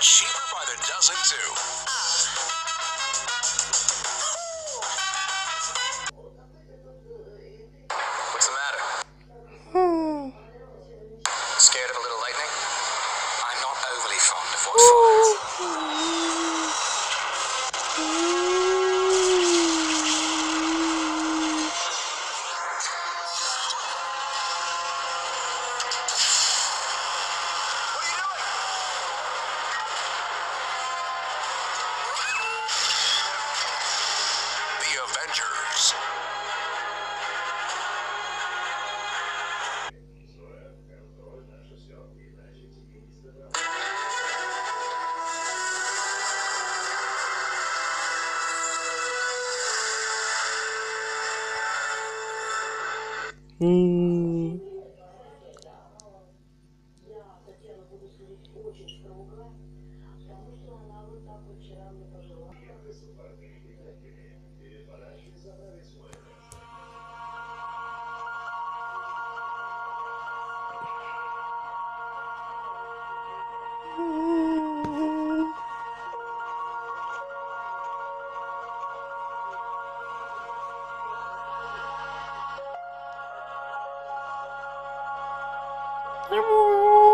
Cheaper by the dozen too. from the Volkswagen. Avengers. М -м -м. очень строгая, потому что она вот так вчера мне пожелала. Tchau.